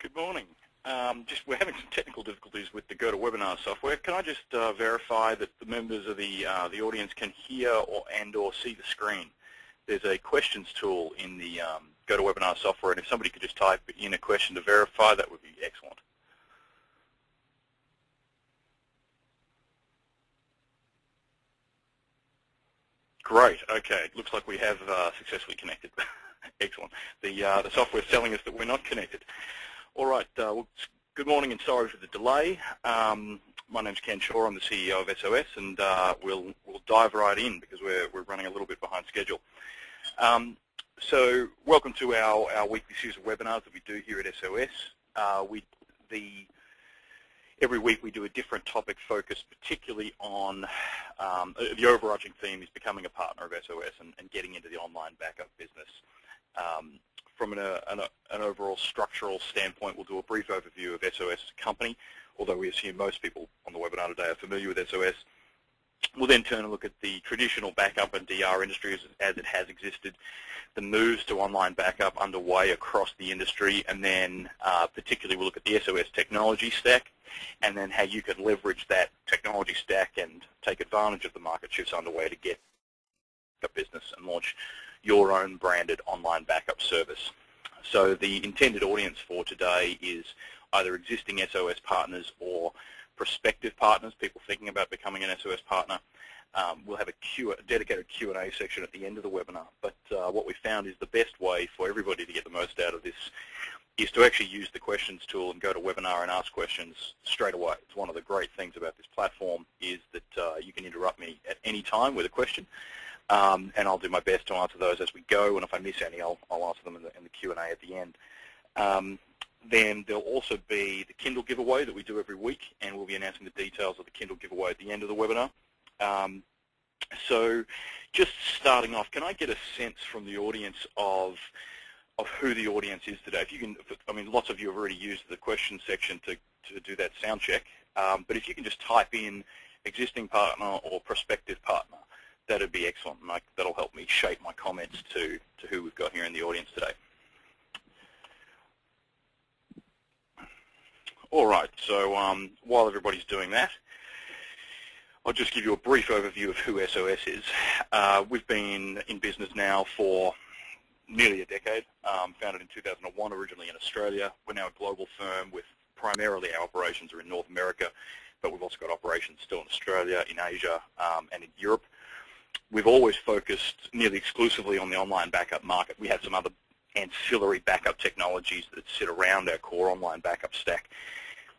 Good morning. Um, just we're having some technical difficulties with the GoToWebinar software. Can I just uh, verify that the members of the uh, the audience can hear or and or see the screen? There's a questions tool in the um, GoToWebinar software, and if somebody could just type in a question to verify, that would be excellent. Great. Okay. It Looks like we have uh, successfully connected. Excellent. The uh, the software is telling us that we're not connected. All right. Uh, well, good morning and sorry for the delay. Um, my name's Ken Shaw. I'm the CEO of SOS, and uh, we'll we'll dive right in because we're we're running a little bit behind schedule. Um, so welcome to our our weekly series of webinars that we do here at SOS. Uh, we the every week we do a different topic focused particularly on um, uh, the overarching theme is becoming a partner of SOS and, and getting into the online backup business. Um, from an, uh, an, an, overall structural standpoint, we'll do a brief overview of SOS as a company, although we assume most people on the webinar today are familiar with SOS. We'll then turn and look at the traditional backup and DR industry as, it has existed, the moves to online backup underway across the industry, and then uh, particularly we'll look at the SOS technology stack, and then how you can leverage that technology stack and take advantage of the market shifts underway to get a business and launch your own branded online backup service. So the intended audience for today is either existing SOS partners or prospective partners, people thinking about becoming an SOS partner. Um, we'll have a, Q, a dedicated Q&A section at the end of the webinar. But uh, what we found is the best way for everybody to get the most out of this is to actually use the questions tool and GoToWebinar and ask questions straight away. It's one of the great things about this platform is that uh, you can interrupt me at any time with a question. Um, and I'll do my best to answer those as we go. And if I miss any, I'll, I'll answer them in the, the Q&A at the end. Um, then there'll also be the Kindle giveaway that we do every week, and we'll be announcing the details of the Kindle giveaway at the end of the webinar. Um, so just starting off, can I get a sense from the audience of of who the audience is today? If you can, I mean, lots of you have already used the question section to, to do that sound check, um, but if you can just type in existing partner or prospective partner, that'd be excellent. And that'll help me shape my comments to, to who we've got here in the audience today. All right, so um, while everybody's doing that, I'll just give you a brief overview of who SOS is. Uh, we've been in business now for nearly a decade, um, founded in 2001 originally in Australia. We're now a global firm with primarily our operations are in North America, but we've also got operations still in Australia, in Asia, um, and in Europe. We've always focused nearly exclusively on the online backup market. We have some other ancillary backup technologies that sit around our core online backup stack.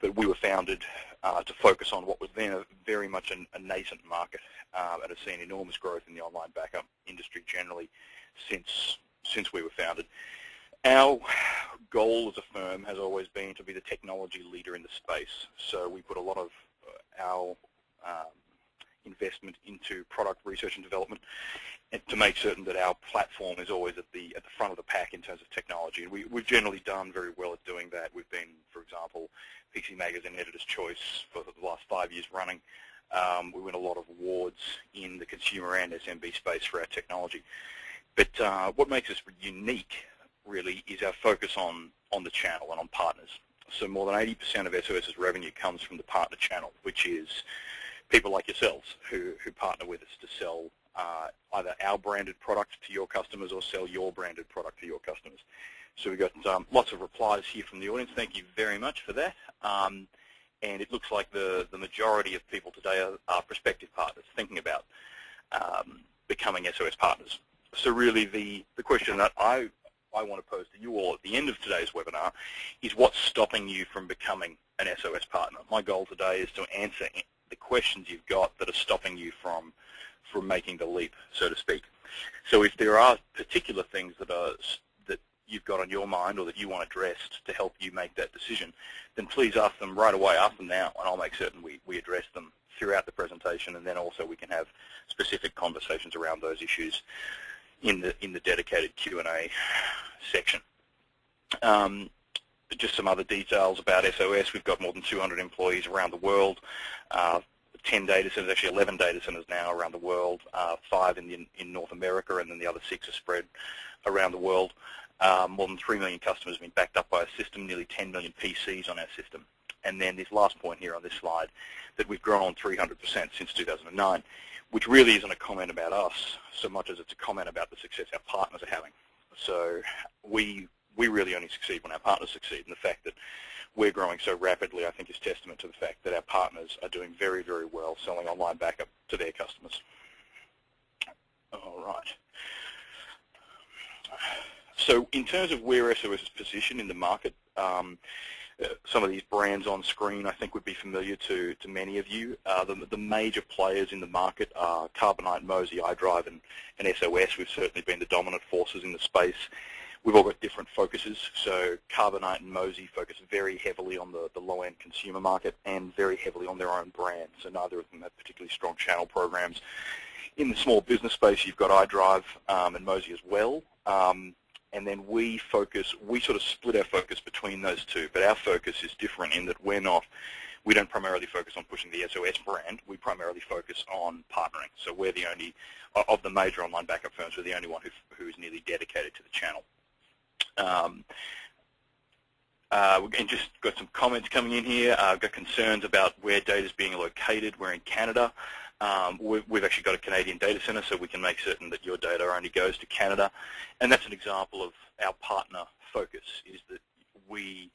But we were founded uh, to focus on what was then a very much an, a nascent market uh, and has seen enormous growth in the online backup industry generally since since we were founded. Our goal as a firm has always been to be the technology leader in the space. So we put a lot of uh, our um, investment into product research and development and to make certain that our platform is always at the at the front of the pack in terms of technology. And we, we've generally done very well at doing that. We've been, for example, PC Magazine Editor's Choice for the last five years running. Um, we win a lot of awards in the consumer and SMB space for our technology. But uh, what makes us unique, really, is our focus on, on the channel and on partners. So more than 80% of SOS's revenue comes from the partner channel, which is people like yourselves who, who partner with us to sell uh, either our branded product to your customers or sell your branded product to your customers. So we've got um, lots of replies here from the audience. Thank you very much for that. Um, and it looks like the, the majority of people today are, are prospective partners thinking about um, becoming SOS partners. So really the, the question that I, I want to pose to you all at the end of today's webinar is what's stopping you from becoming an SOS partner. My goal today is to answer the questions you've got that are stopping you from from making the leap, so to speak. So if there are particular things that are that you've got on your mind or that you want addressed to help you make that decision, then please ask them right away, ask them now, and I'll make certain we, we address them throughout the presentation, and then also we can have specific conversations around those issues in the in the dedicated Q&A section. Um, just some other details about SOS. We've got more than 200 employees around the world, uh, 10 data centers, actually 11 data centers now around the world, uh, five in, the, in North America, and then the other six are spread around the world. Uh, more than 3 million customers have been backed up by a system, nearly 10 million PCs on our system. And then this last point here on this slide, that we've grown 300% since 2009, which really isn't a comment about us so much as it's a comment about the success our partners are having. So we, we really only succeed when our partners succeed, and the fact that we're growing so rapidly, I think, is testament to the fact that our partners are doing very, very well selling online backup to their customers. All right. So in terms of where SOS is positioned in the market, um, uh, some of these brands on screen I think would be familiar to, to many of you. Uh, the, the, major players in the market are Carbonite, Mozy, iDrive, and, and SOS. We've certainly been the dominant forces in the space. We've all got different focuses. So Carbonite and Mozy focus very heavily on the, the low-end consumer market and very heavily on their own brand. So neither of them have particularly strong channel programs. In the small business space, you've got iDrive um, and Mozy as well. Um, and then we focus, we sort of split our focus between those two, but our focus is different in that we're not, we don't primarily focus on pushing the SOS brand, we primarily focus on partnering. So we're the only, of the major online backup firms, we're the only one who, who is nearly dedicated to the channel. Um, uh, and just got some comments coming in here. I've uh, got concerns about where data is being located. We're in Canada. Um, we've, we've, actually got a Canadian data center, so we can make certain that your data only goes to Canada. And that's an example of our partner focus, is that we,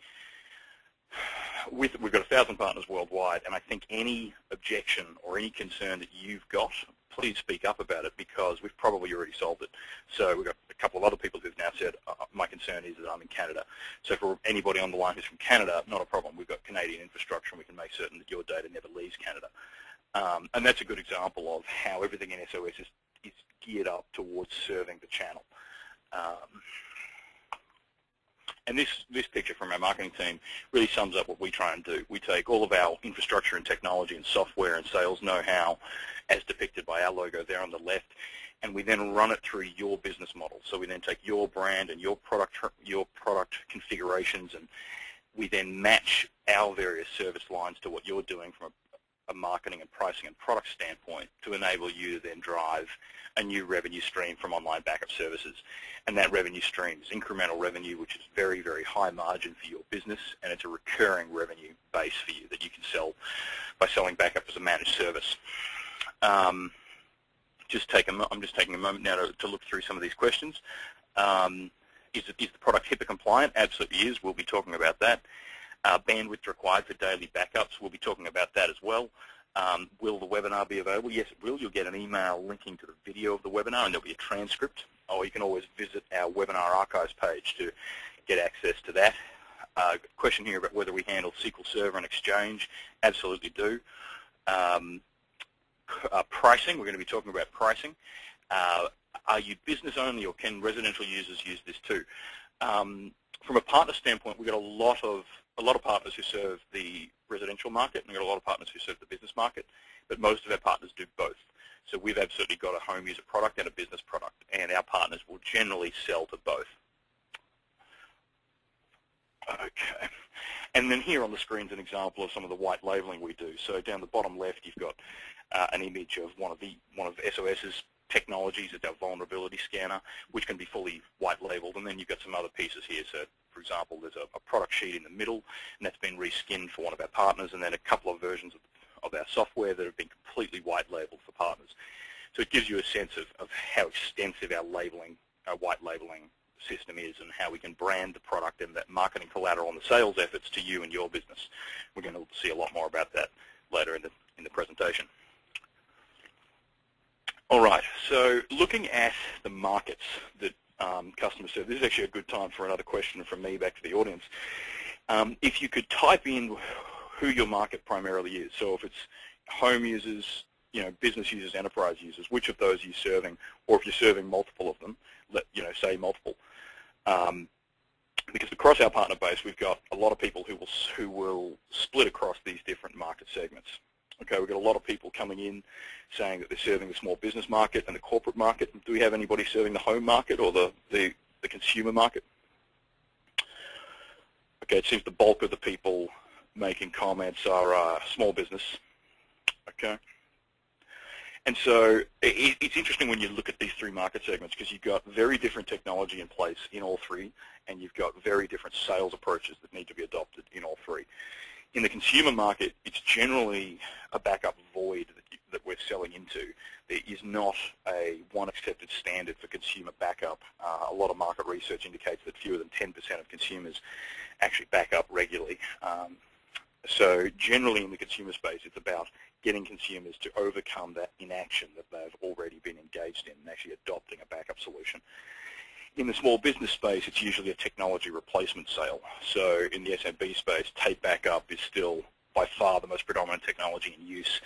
with, we've got a thousand partners worldwide, and I think any objection or any concern that you've got please speak up about it because we've probably already solved it. So we've got a couple of other people who've now said, uh, my concern is that I'm in Canada. So for anybody on the line who's from Canada, not a problem. We've got Canadian infrastructure and we can make certain that your data never leaves Canada. Um, and that's a good example of how everything in SOS is, is geared up towards serving the channel. Um, and this, this picture from our marketing team really sums up what we try and do. We take all of our infrastructure and technology and software and sales know-how as depicted by our logo there on the left, and we then run it through your business model. So we then take your brand and your product, your product configurations, and we then match our various service lines to what you're doing from a, a marketing and pricing and product standpoint to enable you to then drive a new revenue stream from online backup services. And that revenue stream is incremental revenue, which is very, very high margin for your business, and it's a recurring revenue base for you that you can sell by selling backup as a managed service. Um, just take a, I'm just taking a moment now to, to look through some of these questions. Um, is, is, the product HIPAA compliant? Absolutely is. We'll be talking about that. Uh, bandwidth required for daily backups. We'll be talking about that as well. Um, will the webinar be available? Yes, it will. You'll get an email linking to the video of the webinar, and there'll be a transcript. Or you can always visit our webinar archives page to get access to that. Uh, question here about whether we handle SQL Server and Exchange. Absolutely do. Um, uh, pricing. We're going to be talking about pricing. Uh, are you business only or can residential users use this too? Um, from a partner standpoint, we've got a lot of a lot of partners who serve the residential market, and we've got a lot of partners who serve the business market, but most of our partners do both. So we've absolutely got a home user product and a business product, and our partners will generally sell to both. Okay. And then here on the screen is an example of some of the white labeling we do. So down the bottom left, you've got uh, an image of one of the one of SOS's technologies. It's our vulnerability scanner, which can be fully white labeled. And then you've got some other pieces here. So, for example, there's a, a product sheet in the middle, and that's been reskinned for one of our partners, and then a couple of versions of, of our software that have been completely white labeled for partners. So it gives you a sense of, of how extensive our labeling, our white labeling system is and how we can brand the product and that marketing collateral and the sales efforts to you and your business. We're going to see a lot more about that later in the, in the presentation. All right, so looking at the markets that um, customers serve, this is actually a good time for another question from me back to the audience. Um, if you could type in who your market primarily is, so if it's home users, you know, business users, enterprise users, which of those are you serving, or if you're serving multiple of them, let, you know, say multiple. Um, because across our partner base, we've got a lot of people who will, who will split across these different market segments. Okay, we've got a lot of people coming in saying that they're serving the small business market and the corporate market. Do we have anybody serving the home market or the, the, the consumer market? Okay, it seems the bulk of the people making comments are uh, small business. Okay. And so it, it's interesting when you look at these three market segments because you've got very different technology in place in all three, and you've got very different sales approaches that need to be adopted in all three. In the consumer market, it's generally a backup void that, you, that we're selling into. There is not a one accepted standard for consumer backup. Uh, a lot of market research indicates that fewer than 10% of consumers actually back up regularly. Um, so generally in the consumer space, it's about getting consumers to overcome that inaction that they've already been engaged in and actually adopting a backup solution. In the small business space, it's usually a technology replacement sale. So in the SMB space, tape backup is still by far the most predominant technology in use.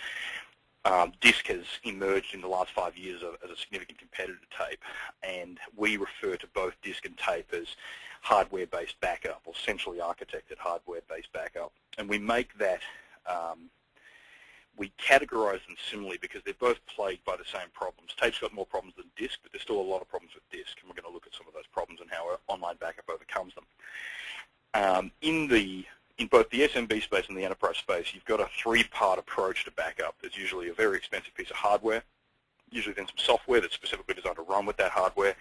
Um, disk has emerged in the last five years as a significant competitor to tape, and we refer to both disk and tape as hardware-based backup or centrally architected hardware-based backup. And we make that um, we categorize them similarly because they're both plagued by the same problems. Tape's got more problems than disk, but there's still a lot of problems with disk, and we're going to look at how online backup overcomes them. Um, in the in both the SMB space and the enterprise space, you've got a three-part approach to backup. There's usually a very expensive piece of hardware, usually then some software that's specifically designed to run with that hardware,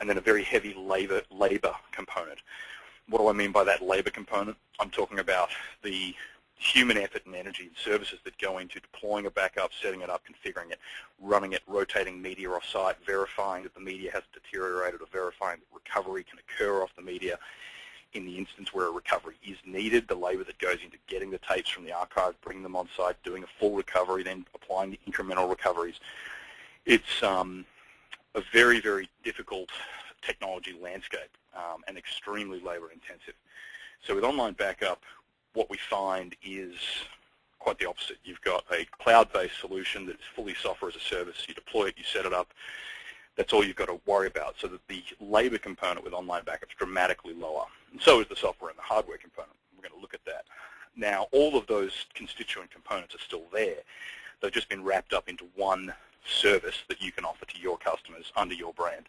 and then a very heavy labor labor component. What do I mean by that labor component? I'm talking about the human effort and energy and services that go into deploying a backup, setting it up, configuring it, running it, rotating media off-site, verifying that the media hasn't deteriorated or verifying that recovery can occur off the media in the instance where a recovery is needed, the labor that goes into getting the tapes from the archive, bringing them on site, doing a full recovery, then applying the incremental recoveries. It's um, a very, very difficult technology landscape um, and extremely labor intensive. So with online backup, what we find is quite the opposite. You've got a cloud-based solution that's fully software as a service. You deploy it, you set it up. That's all you've got to worry about. So that the labor component with online backup is dramatically lower. And so is the software and the hardware component. We're going to look at that. Now, all of those constituent components are still there. They've just been wrapped up into one service that you can offer to your customers under your brand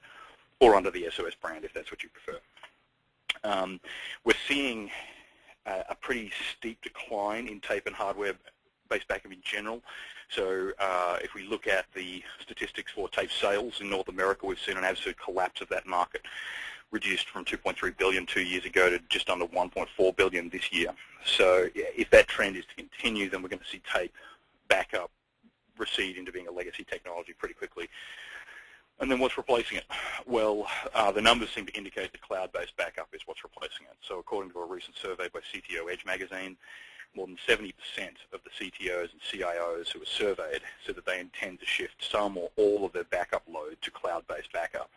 or under the SOS brand if that's what you prefer. Um, we're seeing a pretty steep decline in tape and hardware-based backup in general. So uh, if we look at the statistics for tape sales in North America, we've seen an absolute collapse of that market, reduced from 2.3 billion two years ago to just under 1.4 billion this year. So if that trend is to continue, then we're going to see tape backup recede into being a legacy technology pretty quickly. And then what's replacing it? Well, uh, the numbers seem to indicate that cloud-based backup is what's replacing it. So according to a recent survey by CTO Edge magazine, more than 70% of the CTOs and CIOs who were surveyed said that they intend to shift some or all of their backup load to cloud-based backup.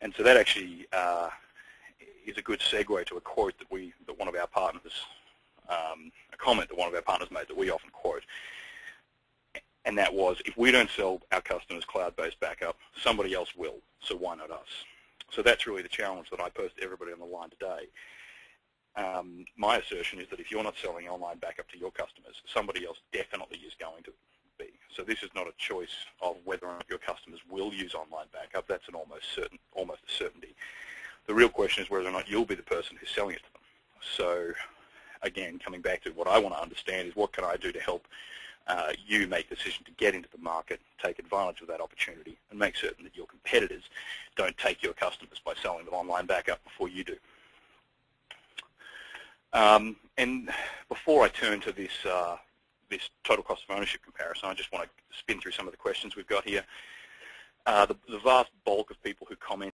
And so that actually uh, is a good segue to a quote that we, that one of our partners, um, a comment that one of our partners made that we often quote and that was if we don't sell our customers cloud-based backup, somebody else will, so why not us? So that's really the challenge that I pose to everybody on the line today. Um, my assertion is that if you're not selling online backup to your customers, somebody else definitely is going to be. So this is not a choice of whether or not your customers will use online backup. That's an almost certain, almost a certainty. The real question is whether or not you'll be the person who's selling it to them. So again, coming back to what I want to understand is what can I do to help uh, you make the decision to get into the market, take advantage of that opportunity, and make certain that your competitors don't take your customers by selling them online backup before you do. Um, and before I turn to this, uh, this total cost of ownership comparison, I just want to spin through some of the questions we've got here. Uh, the, the, vast bulk of people who comment